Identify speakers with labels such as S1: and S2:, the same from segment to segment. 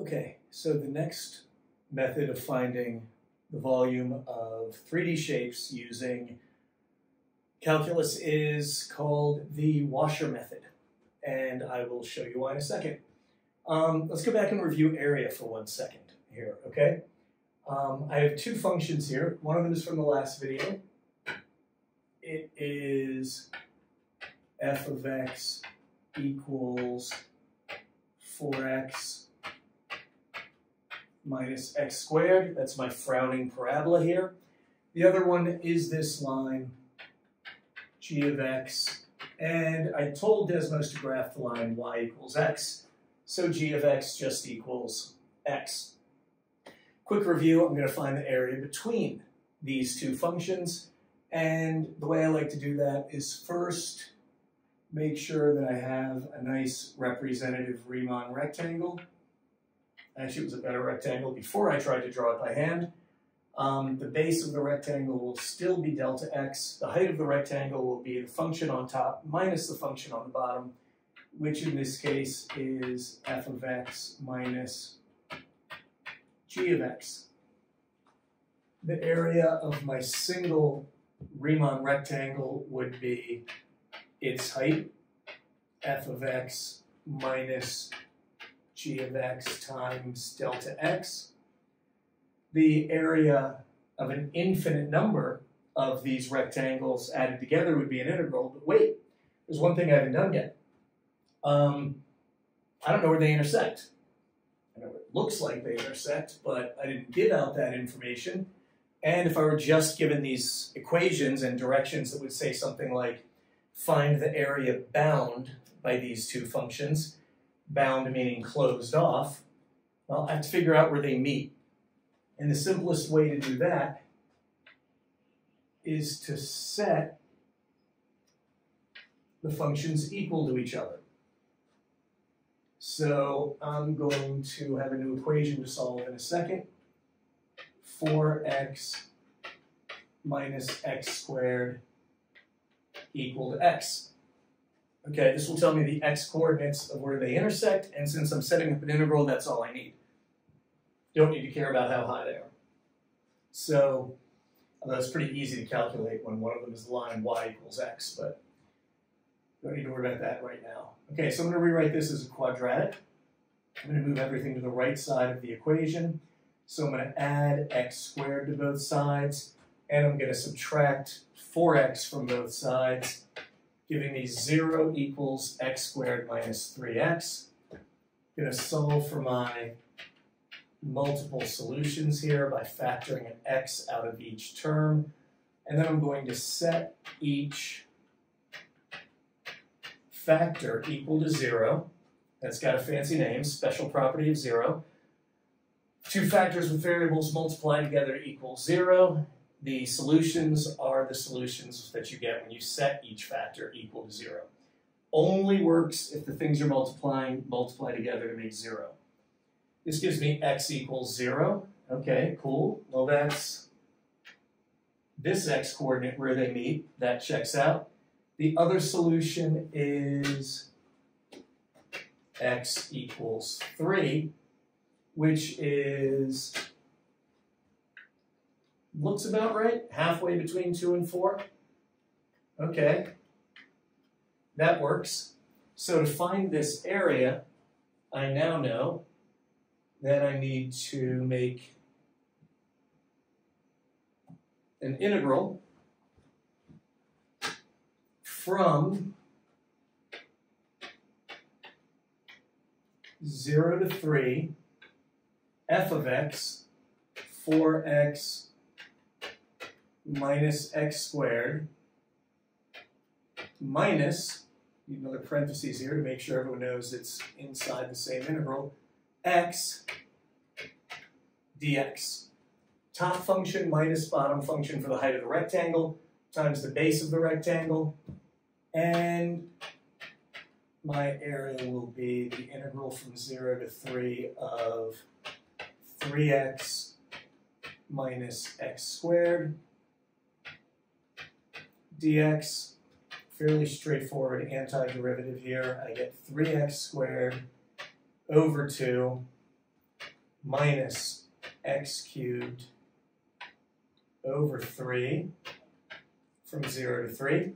S1: Okay, so the next method of finding the volume of 3D shapes using calculus is called the washer method, and I will show you why in a second. Um, let's go back and review area for one second here, okay? Um, I have two functions here. One of them is from the last video. It is f of x equals 4x minus x squared. That's my frowning parabola here. The other one is this line, g of x. And I told Desmos to graph the line y equals x, so g of x just equals x. Quick review, I'm going to find the area between these two functions. And the way I like to do that is first make sure that I have a nice representative Riemann rectangle. Actually, it was a better rectangle before I tried to draw it by hand. Um, the base of the rectangle will still be delta x. The height of the rectangle will be the function on top minus the function on the bottom, which in this case is f of x minus g of x. The area of my single Riemann rectangle would be its height, f of x minus g of x times delta x. The area of an infinite number of these rectangles added together would be an integral, but wait, there's one thing I haven't done yet. Um, I don't know where they intersect. I know it looks like they intersect, but I didn't give out that information. And if I were just given these equations and directions that would say something like, find the area bound by these two functions, bound meaning closed off, well, I have to figure out where they meet. And the simplest way to do that is to set the functions equal to each other. So I'm going to have a new equation to solve in a second. 4x minus x squared equal to x. Okay, this will tell me the x coordinates of where they intersect, and since I'm setting up an integral, that's all I need. Don't need to care about how high they are. So, that's pretty easy to calculate when one of them is the line y equals x, but don't need to worry about that right now. Okay, so I'm going to rewrite this as a quadratic. I'm going to move everything to the right side of the equation. So I'm going to add x squared to both sides, and I'm going to subtract 4x from both sides, giving me 0 equals x squared minus 3x. I'm going to solve for my multiple solutions here by factoring an x out of each term. And then I'm going to set each factor equal to 0. That's got a fancy name, special property of 0. Two factors with variables multiplied together equals 0. The solutions are the solutions that you get when you set each factor equal to 0. Only works if the things you're multiplying multiply together to make 0. This gives me x equals 0. Okay, cool. Well, that's this x coordinate where they meet. That checks out. The other solution is x equals 3, which is, looks about right, halfway between 2 and 4. Okay, that works. So to find this area, I now know that I need to make an integral from 0 to 3 f of x 4x minus x squared minus, another parentheses here to make sure everyone knows it's inside the same integral, x dx. Top function minus bottom function for the height of the rectangle times the base of the rectangle. And my area will be the integral from 0 to 3 of 3x minus x squared dx. Fairly straightforward antiderivative here. I get 3x squared over 2 minus x cubed over 3 from 0 to 3.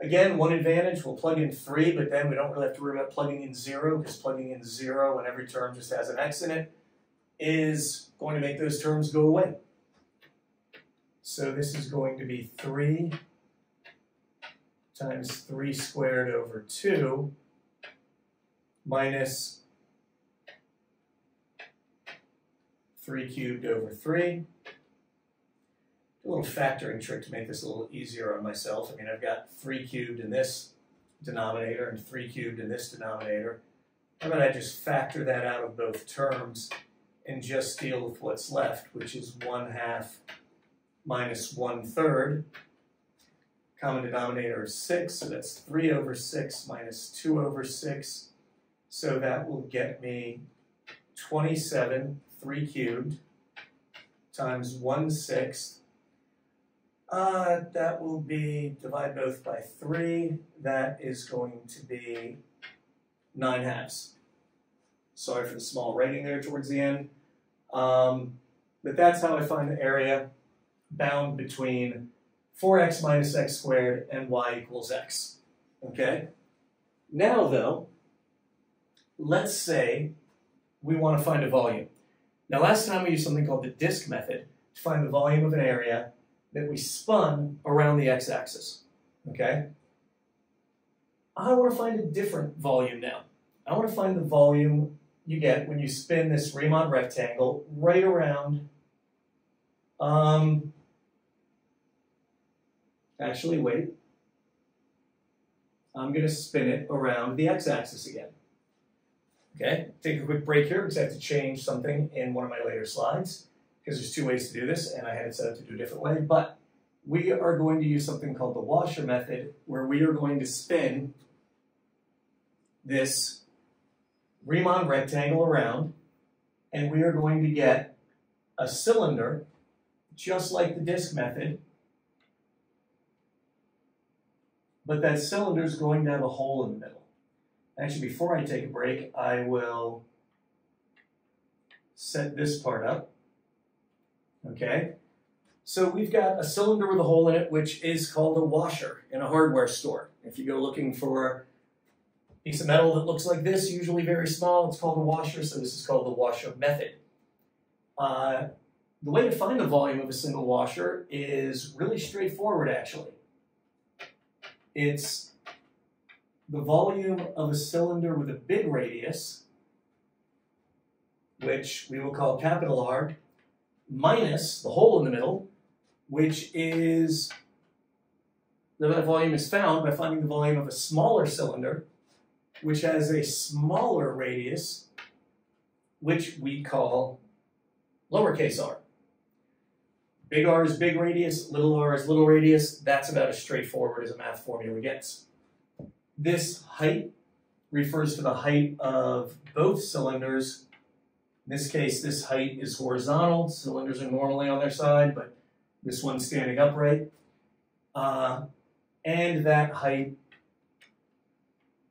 S1: Again, one advantage, we'll plug in 3, but then we don't really have to worry about plugging in 0, because plugging in 0 when every term just has an x in it is going to make those terms go away. So this is going to be 3 times 3 squared over 2 minus 3 cubed over 3 a little factoring trick to make this a little easier on myself. I mean, I've got 3 cubed in this denominator and 3 cubed in this denominator. How about I just factor that out of both terms and just deal with what's left, which is 1 half minus 1 third. Common denominator is 6, so that's 3 over 6 minus 2 over 6. So that will get me 27, 3 cubed, times 1 sixth uh, that will be, divide both by 3. That is going to be 9 halves. Sorry for the small writing there towards the end. Um, but that's how I find the area bound between 4x minus x squared and y equals x. Okay? Now, though, let's say we want to find a volume. Now, last time we used something called the disk method to find the volume of an area that we spun around the x-axis, okay? I want to find a different volume now. I want to find the volume you get when you spin this Riemann rectangle right around, um, actually, wait. I'm going to spin it around the x-axis again. Okay, take a quick break here because I have to change something in one of my later slides because there's two ways to do this, and I had it set up to do a different way. But we are going to use something called the washer method, where we are going to spin this Riemann rectangle around, and we are going to get a cylinder, just like the disk method, but that cylinder is going to have a hole in the middle. Actually, before I take a break, I will set this part up. Okay? So we've got a cylinder with a hole in it, which is called a washer in a hardware store. If you go looking for a piece of metal that looks like this, usually very small, it's called a washer, so this is called the washer method. Uh, the way to find the volume of a single washer is really straightforward, actually. It's the volume of a cylinder with a big radius, which we will call capital R, minus the hole in the middle, which is the volume is found by finding the volume of a smaller cylinder, which has a smaller radius, which we call lowercase r. Big R is big radius, little r is little radius. That's about as straightforward as a math formula gets. This height refers to the height of both cylinders in this case, this height is horizontal. Cylinders are normally on their side, but this one's standing upright. Uh, and that height,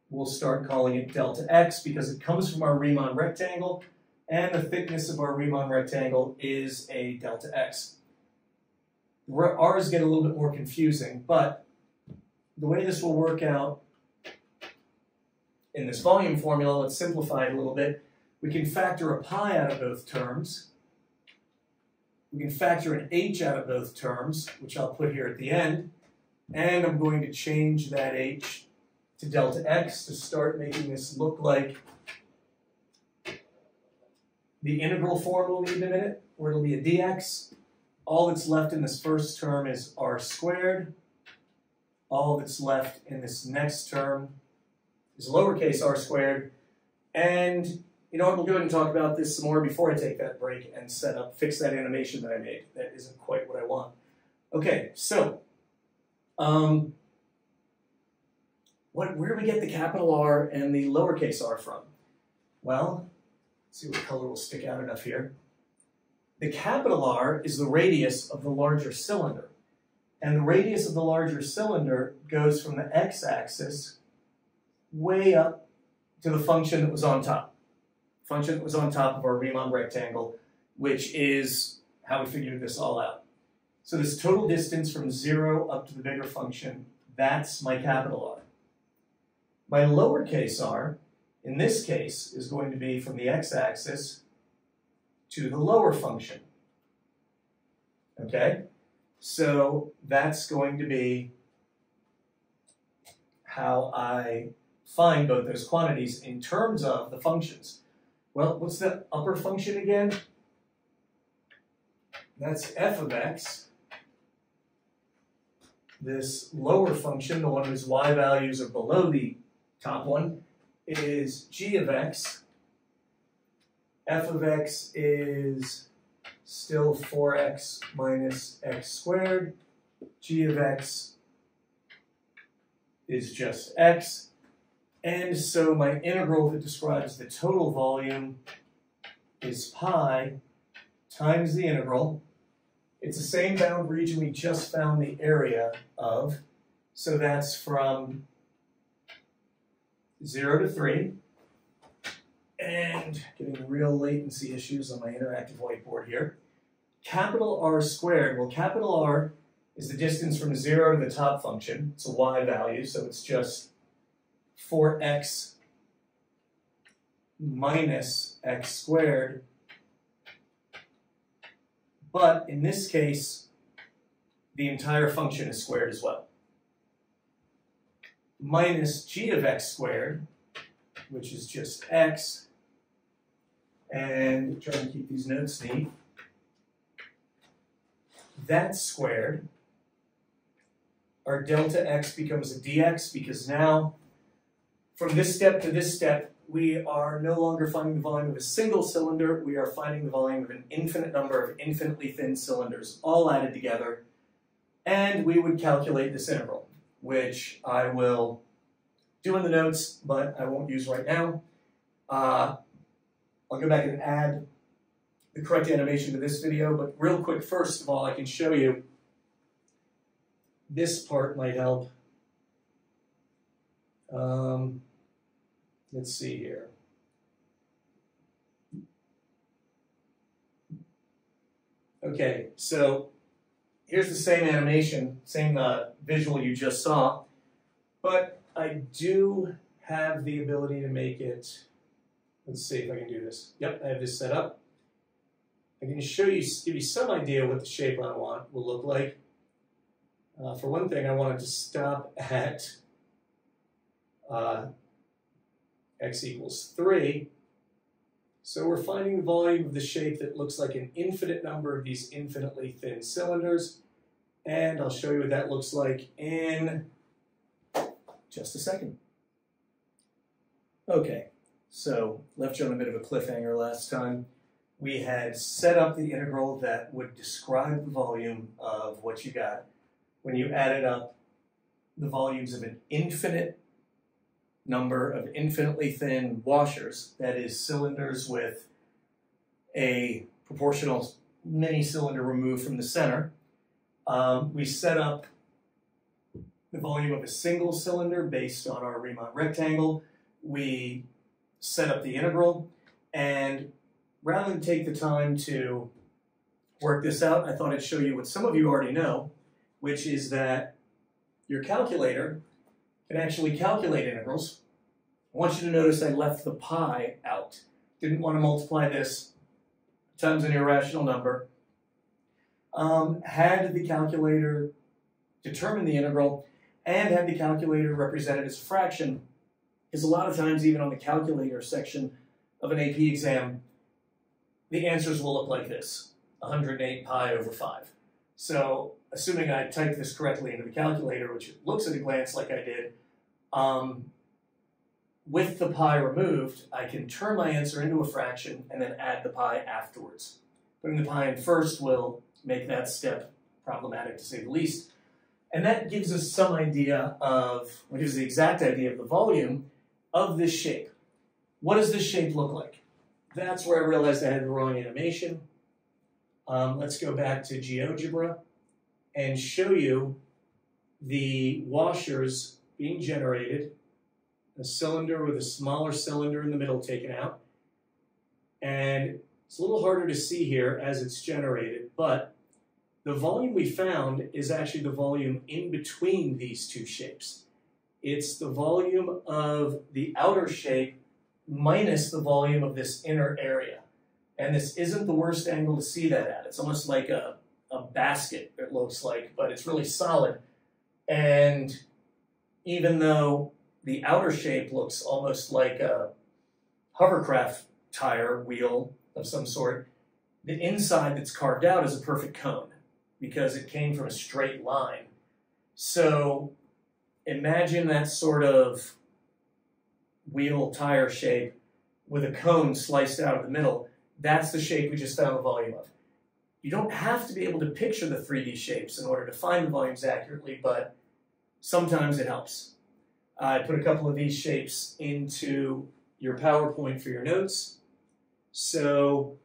S1: we'll start calling it delta x because it comes from our Riemann rectangle, and the thickness of our Riemann rectangle is a delta x. R's get a little bit more confusing, but the way this will work out in this volume formula, let's simplify it a little bit, we can factor a pi out of both terms. We can factor an h out of both terms, which I'll put here at the end. And I'm going to change that h to delta x to start making this look like the integral form we'll need in a minute, where it'll be a dx. All that's left in this first term is r squared. All that's left in this next term is lowercase r squared. And you know what, we'll go ahead and talk about this some more before I take that break and set up, fix that animation that I made. That isn't quite what I want. Okay, so, um, what, where do we get the capital R and the lowercase r from? Well, see what color will stick out enough here. The capital R is the radius of the larger cylinder. And the radius of the larger cylinder goes from the x-axis way up to the function that was on top function that was on top of our Riemann rectangle, which is how we figured this all out. So this total distance from zero up to the bigger function, that's my capital R. My lowercase r, in this case, is going to be from the x-axis to the lower function. Okay? So that's going to be how I find both those quantities in terms of the functions. Well, what's the upper function again? That's f of x. This lower function, the one whose y values are below the top one, is g of x. f of x is still 4x minus x squared. g of x is just x. And so my integral that describes the total volume is pi times the integral. It's the same bound region we just found the area of. So that's from 0 to 3. And getting real latency issues on my interactive whiteboard here. Capital R squared, well capital R is the distance from 0 to the top function. It's a y value, so it's just 4x minus x squared. But in this case, the entire function is squared as well. Minus g of x squared, which is just x, and try to keep these notes neat. That squared, our delta x becomes a dx because now from this step to this step, we are no longer finding the volume of a single cylinder, we are finding the volume of an infinite number of infinitely thin cylinders, all added together, and we would calculate this integral, which I will do in the notes, but I won't use right now. Uh, I'll go back and add the correct animation to this video, but real quick, first of all, I can show you this part might help. Um, Let's see here. Okay, so here's the same animation, same uh, visual you just saw, but I do have the ability to make it, let's see if I can do this. Yep, I have this set up. I can show you, give you some idea what the shape I want will look like. Uh, for one thing, I wanted to stop at uh, x equals 3. So we're finding the volume of the shape that looks like an infinite number of these infinitely thin cylinders. And I'll show you what that looks like in just a second. Okay, so left you on a bit of a cliffhanger last time. We had set up the integral that would describe the volume of what you got when you added up the volumes of an infinite number of infinitely thin washers, that is cylinders with a proportional mini cylinder removed from the center. Um, we set up the volume of a single cylinder based on our Riemann rectangle. We set up the integral, and rather than take the time to work this out, I thought I'd show you what some of you already know, which is that your calculator can actually calculate integrals. I want you to notice I left the pi out. Didn't want to multiply this times an irrational number. Um, had the calculator determine the integral and had the calculator represented as a fraction, because a lot of times even on the calculator section of an AP exam, the answers will look like this, 108 pi over 5. So assuming I typed this correctly into the calculator, which looks at a glance like I did, um, with the pi removed, I can turn my answer into a fraction and then add the pi afterwards. Putting the pi in first will make that step problematic to say the least. And that gives us some idea of, what gives the exact idea of the volume of this shape. What does this shape look like? That's where I realized I had the wrong animation. Um, let's go back to GeoGebra and show you the washers being generated, a cylinder with a smaller cylinder in the middle taken out. And it's a little harder to see here as it's generated, but the volume we found is actually the volume in between these two shapes. It's the volume of the outer shape minus the volume of this inner area. And this isn't the worst angle to see that at. It's almost like a, a basket, it looks like, but it's really solid. And even though the outer shape looks almost like a hovercraft tire wheel of some sort, the inside that's carved out is a perfect cone because it came from a straight line. So imagine that sort of wheel tire shape with a cone sliced out of the middle. That's the shape we just found the volume of. You don't have to be able to picture the 3D shapes in order to find the volumes accurately, but sometimes it helps. I put a couple of these shapes into your PowerPoint for your notes. So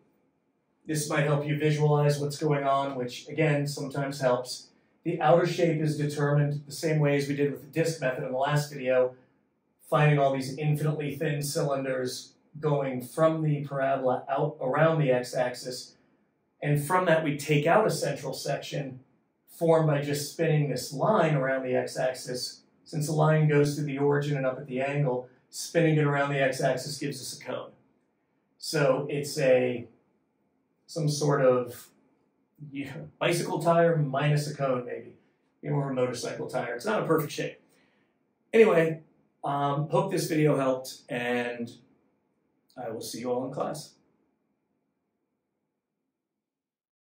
S1: this might help you visualize what's going on, which again, sometimes helps. The outer shape is determined the same way as we did with the disk method in the last video, finding all these infinitely thin cylinders going from the parabola out around the x-axis. And from that, we take out a central section formed by just spinning this line around the x-axis. Since the line goes through the origin and up at the angle, spinning it around the x-axis gives us a cone. So it's a some sort of bicycle tire minus a cone, maybe, or a motorcycle tire. It's not a perfect shape. Anyway, um, hope this video helped, and I will see you all in class.